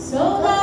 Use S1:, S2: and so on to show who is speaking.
S1: So